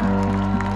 嗯。